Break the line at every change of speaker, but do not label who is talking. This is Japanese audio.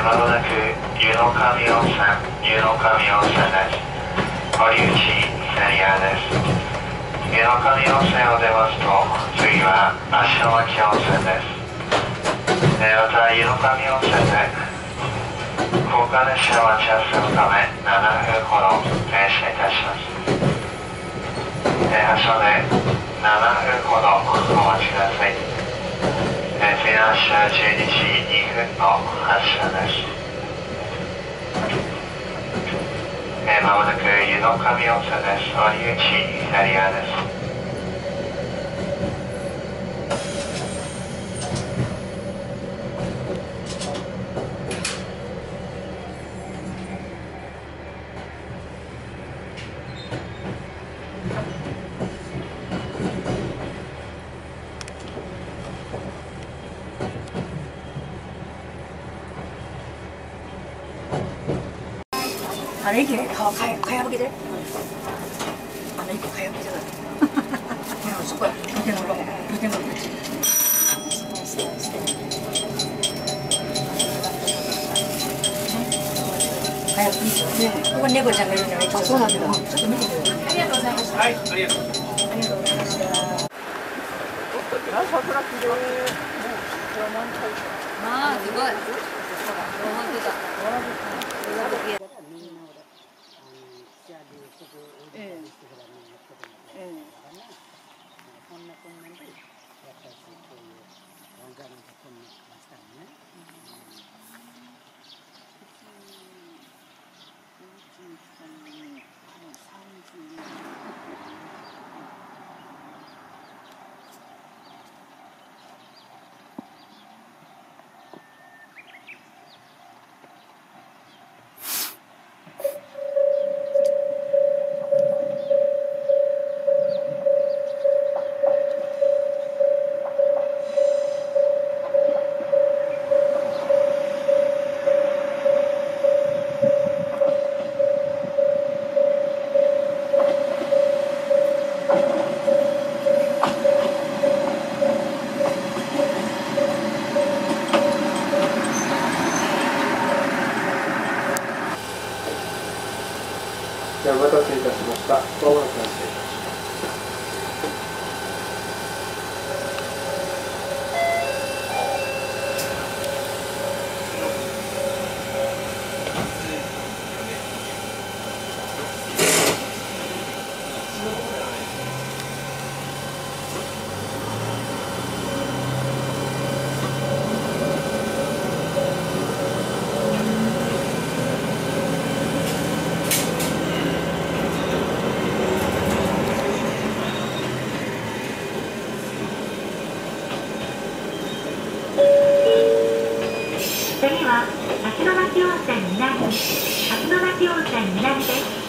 まもなく湯の神温泉湯の神温泉です堀内セリアです。湯の神温泉を出ますと次は足の脇温泉です。えまた湯の神温泉で高架列車を待ち合わせのため7分ほど停車いたします。えー発車で7分ほどお待ちください。発車12時2分の発車です。まもなく湯の神温泉です。堀内イタリアです。
あの駅かかやかやぶきで。あの駅かやぶきじゃない。いやそこや見てもらおう見てもらおうかやぶきここに猫ちゃんがいるんじゃないあそうなんだ。ちょっと見てみようありがとうございました。はい。ありがとうありがとうございました
ああすごい。本
じゃあお待たせいたしました。まもなく完成いたします。
滝の巻温泉南滝の巻温泉南です。